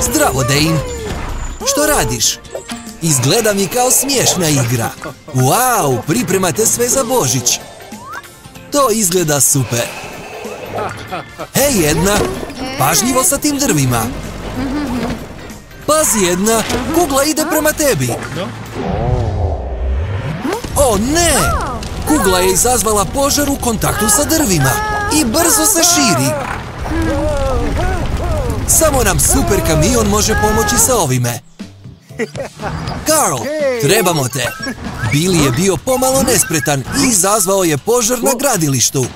Zdravo, Dane. Što radiš? Izgleda mi kao smiješna igra. Wow, pripremate sve za Božić. To izgleda super. Hej, jedna, pažljivo sa tim drvima. Pazi, jedna, kugla ide prema tebi. O ne! Kugla je izazvala požar u kontaktu sa drvima i brzo se širi. Samo nam super kamion može pomoći sa ovime. Carl, trebamo te. Billy je bio pomalo nespretan i izazvao je požar na gradilištu.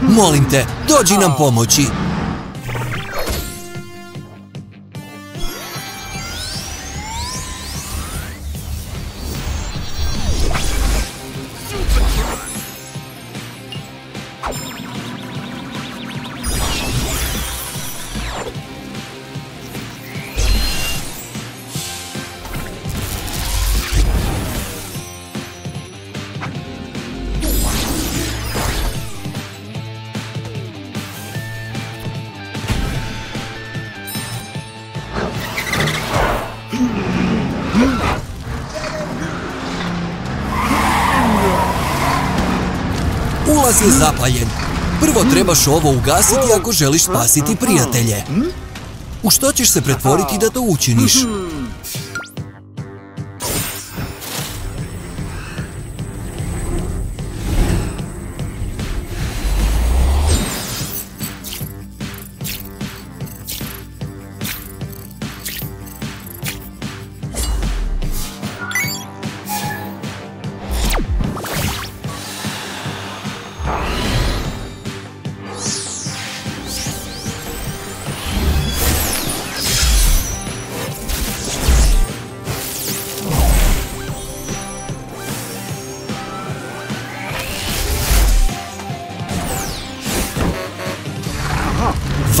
Molim te, dođi nam pomoći. Ulaz je zapaljen. Prvo trebaš ovo ugasiti ako želiš spasiti prijatelje. U što ćeš se pretvoriti da to učiniš?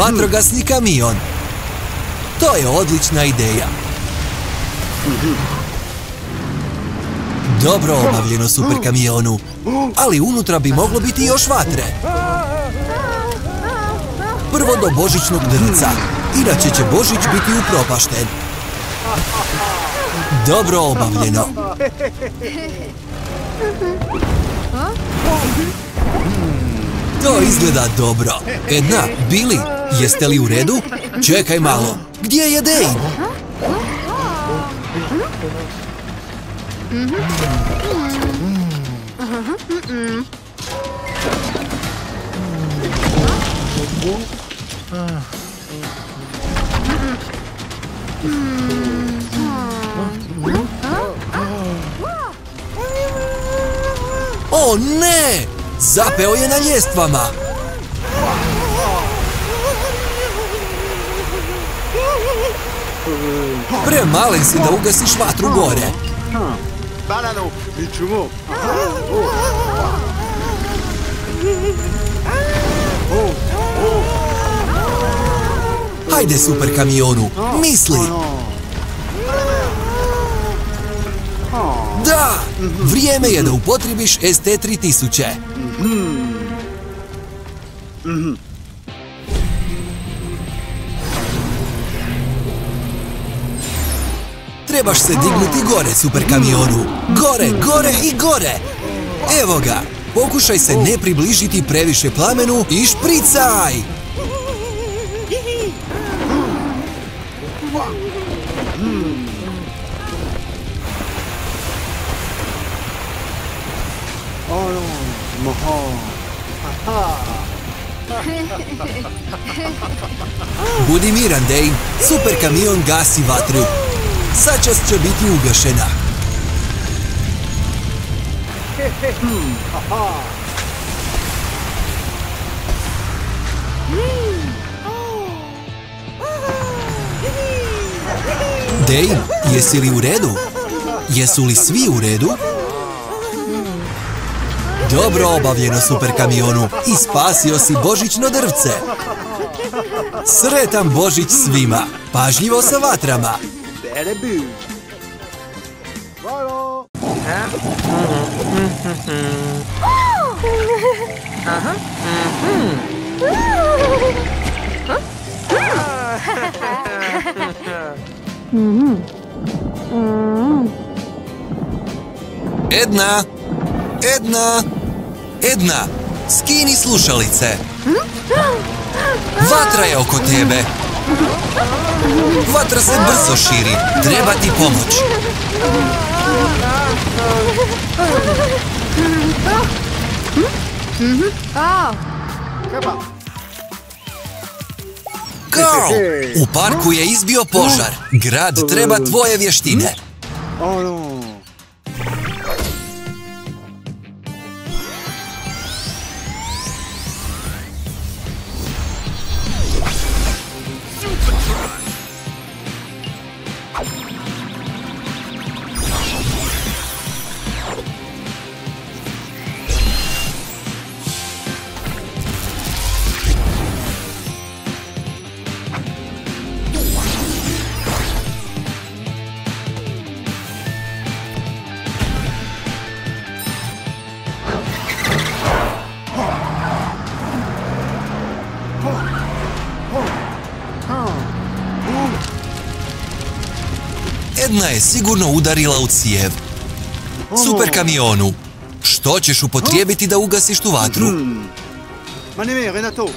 Vatrogasni kamion. To je odlična ideja. Dobro obavljeno super kamionu, ali unutra bi moglo biti još vatre. Prvo do božićnog drca, inače će Božić biti upropašten. Dobro obavljeno. To izgleda dobro. Edna, Billy, jeste li u redu? Čekaj malo. Gdje je Dane? O ne! Zapeo je na ljestvama! Premalen si da ugasiš vatru gore. Banano, čumu. Hajde, super kamionu, misli! Da! Vrijeme je da upotribiš ST-3000. Mhm. Mhm. Trebaš se dignuti gore, super kamionu. Gore, gore i gore. Evo ga. Pokušaj se ne približiti previše plamenu i špricaj! Budi miran, Dane. Super kamion gasi vatru. Sačas će biti ugašena. Dane, jesi li u redu? Jesu li svi u redu? Dobro obavljeno super kamionu i spasio si božićno drvce. Sretan Božić svima. Pažljivo sa vatrama. är det bud. Bra då! Aha. Aha. Skini slušalice! Vatra je oko tebe! Vatra se brzo širi! Treba ti pomoć! Carl! U parku je izbio požar! Grad treba tvoje vještine! Oh non. Edna je sigurno udarila u cijev. Super kamionu! Što ćeš upotrijebiti da ugasiš tu vatru? Manime, Renato.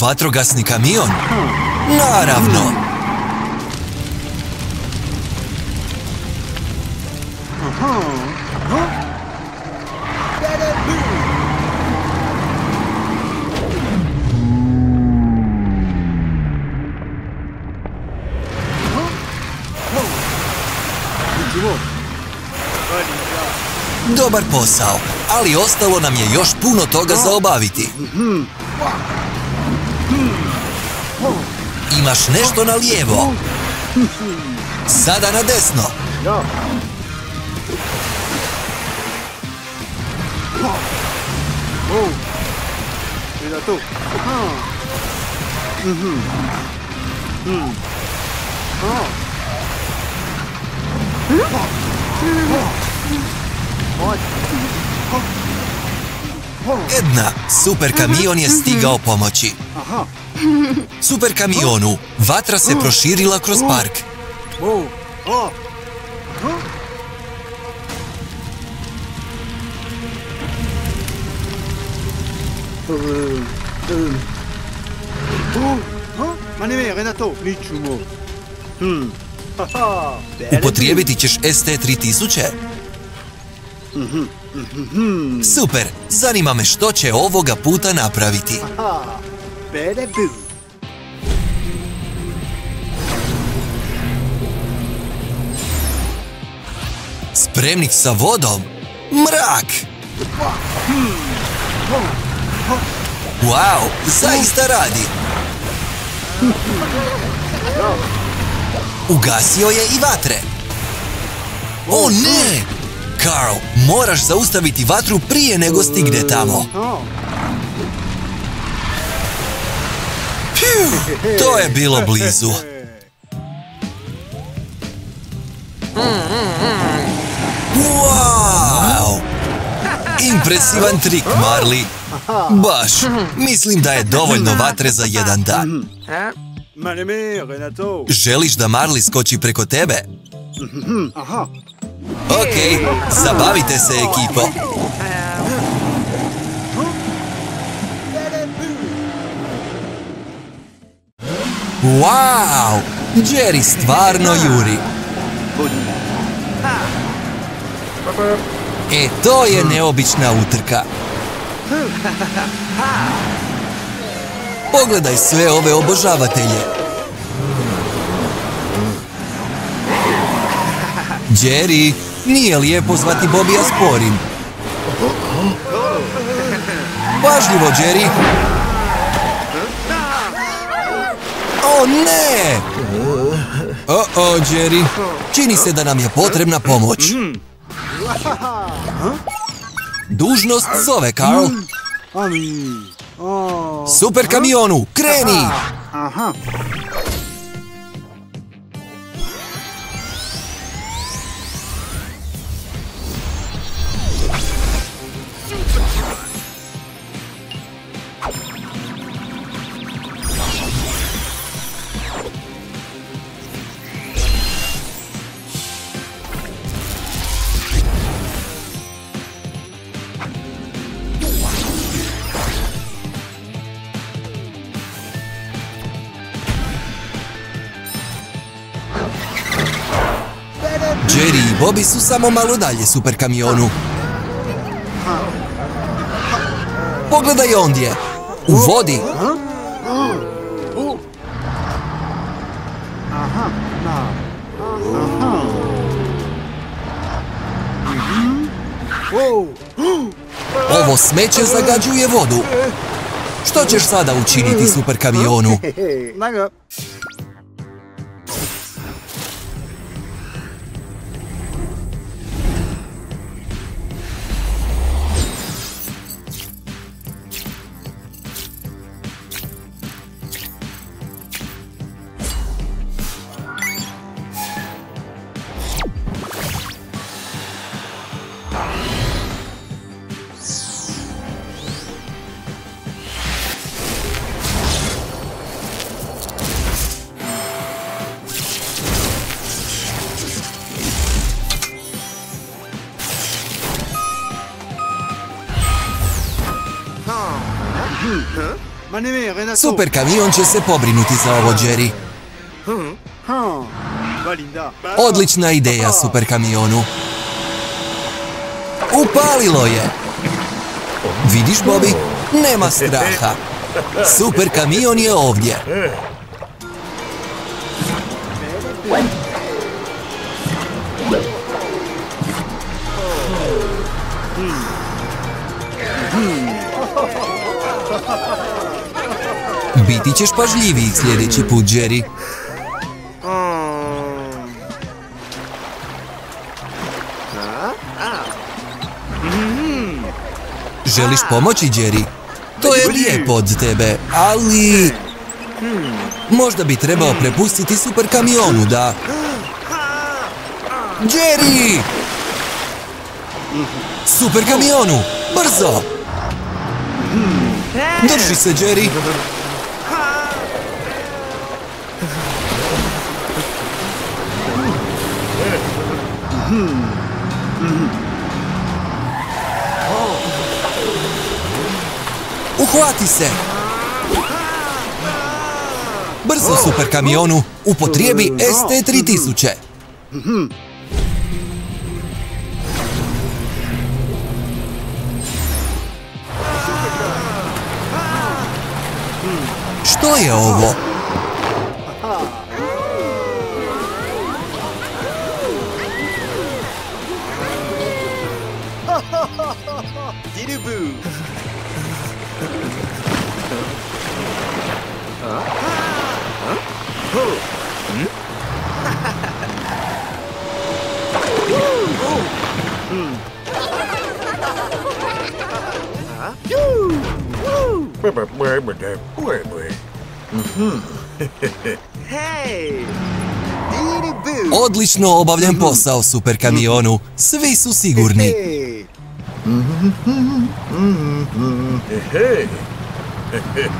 Vatrogasni kamion? Naravno! Dobar posao, ali ostalo nam je još puno toga za obaviti. Imaš nešto na lijevo. Sada na desno. Edna, super kamion je stigao pomoći. Super kamionu, vatra se proširila kroz park. Oh. Oh. Upotrijebiti ćeš ST3000? Super, zanima me što će ovoga puta napraviti. Spremnik sa vodom? Mrak! Wow, zaista radi! Ugasio je i vatre. O ne! Carl, moraš zaustaviti vatru prije nego stigne tamo. Pju, to je bilo blizu. Wow! Impresivan trik, Marley. Baš, mislim da je dovoljno vatre za jedan dan. Želiš da Marley skoči preko tebe? Ok, zabavite se ekipo. Wow! Jerry stvarno juri. E, to je neobična utrka. Pogledaj sve ove obožavatelje. Jerry, nije lijepo zvati Bobija sporim. Pažljivo, Jerry. O ne! O, o, Jerry. Čini se da nam je potrebna pomoć. Dužnost zove, Carl. Super kamionu, kreni! Aha. Jerry i Bobby su samo malo dalje super kamionu. Pogledaj ondje. U vodi. Ovo smeće zagađuje vodu. Što ćeš sada učiniti super kamionu? Super kamion će se pobrinuti za ovo, Jerry. Odlična ideja, super kamionu. Upalilo je. Vidiš, Bobby? Nema straha. Super kamion je ovdje. Biti ćeš pažljiviji sljedeći put, Jerry. Želiš pomoći, Jerry? To je lijepo od tebe, ali... Možda bi trebao prepustiti super kamionu, da... Jerry! Super kamionu! Brzo! Drži se, Jerry! Uhvati se! Brzo, super kamionu! Upotrijebi ST3000! Što je ovo? Dilbu. Odlično obavljen posao, super kamionu. Svi su sigurni. Hey.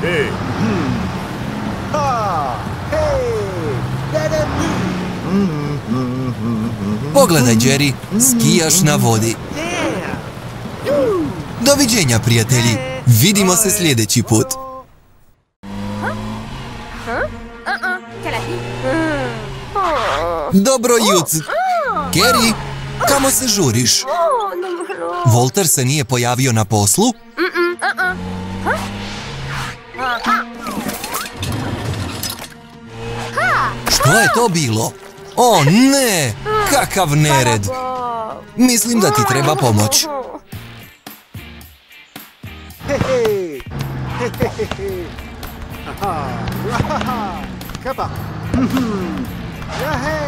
Hey. Dilbu. Pogledaj, Jerry, skijaš na vodi. Doviđenja, prijatelji. Vidimo se sljedeći put. Dobro jutro. Kerry, kamo se žuriš? Volter se nije pojavio na poslu? Što je to bilo? O ne! Kakav nered! Mislim da ti treba pomoć.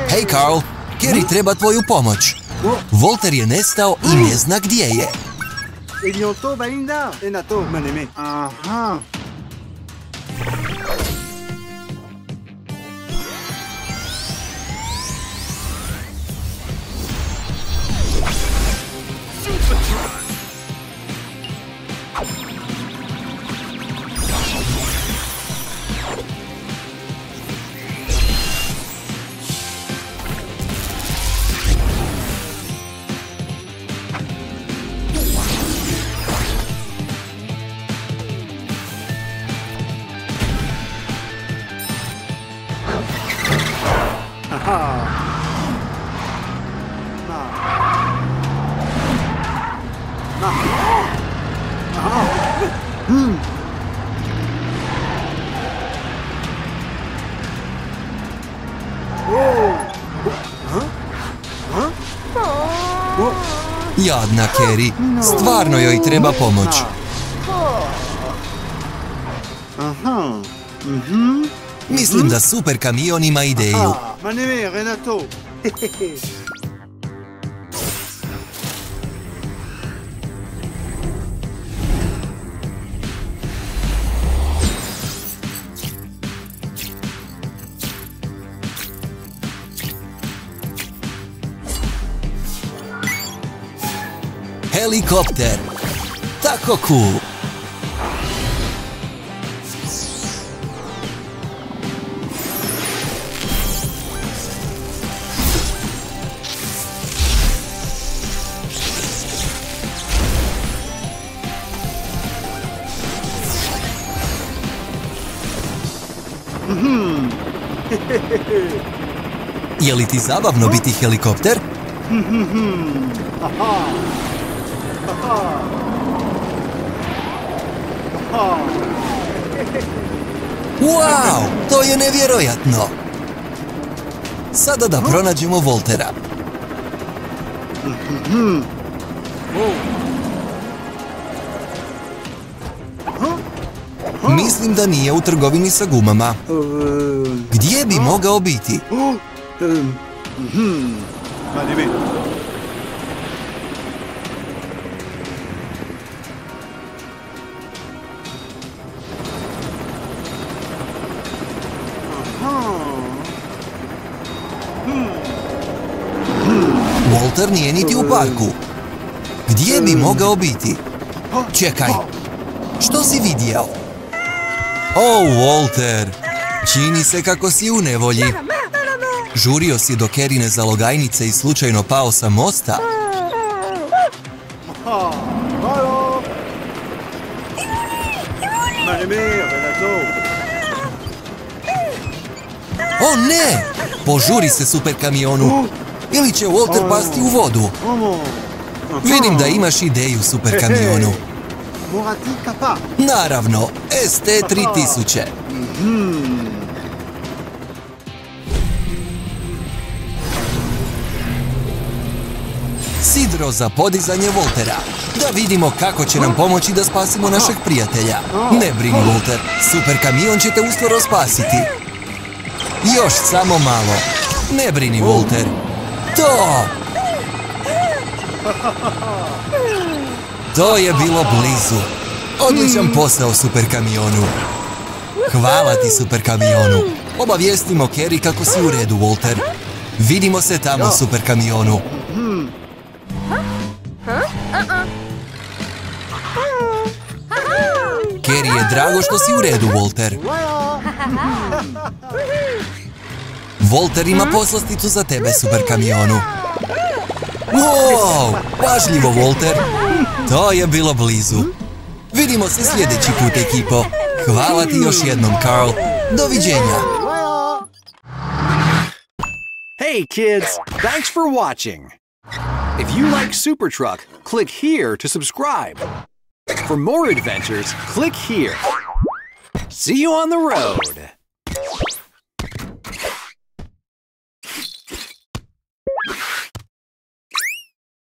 Hej Carl, Kerry treba tvoju pomoć. Volter je nestao i ne zna gdje je. Aha. Aha. Jadna Kerry, stvarno joj treba pomoć. Mislim da super kamion ima ideju. Ah, maneme, Renato. Helikopter. Tako cool. Je li ti zabavno biti helikopter? Wow, to je nevjerojatno. Sada da pronađemo Voltera. Mislim da nije u trgovini sa gumama. Gdje bi mogao biti? Parku. Gdje bi mogao biti? Čekaj, što si vidio? O, Walter, čini se kako si u nevolji. Žurio si do Kerine zalogajnice i slučajno pao sa mosta? O ne! Požuri se super kamionu. Ili će Walter pasti u vodu. Vidim da imaš ideju super kamionu. Naravno, ST3000. Sidro za podizanje Voltera. Da vidimo kako će nam pomoći da spasimo našeg prijatelja. Ne brini, Volter. Super kamion će te uskoro spasiti. Još samo malo. Ne brini, Volter. To! To je bilo blizu. Odličan posao super kamionu. Hvala ti super kamionu. Obavijestimo Kerry kako si u redu, Walter. Vidimo se tamo, super kamionu. Kerry je drago što si u redu, Walter. Walter ima poslasticu za tebe, super kamionu. Wow, pažljivo, Walter. To je bilo blizu. Vidimo se sljedeći put, ekipo. Hvala ti još jednom, Carl. Doviđenja. Hey kids, thanks for watching. If you like Super Truck, click here to subscribe. For more adventures, click here. See you on the road.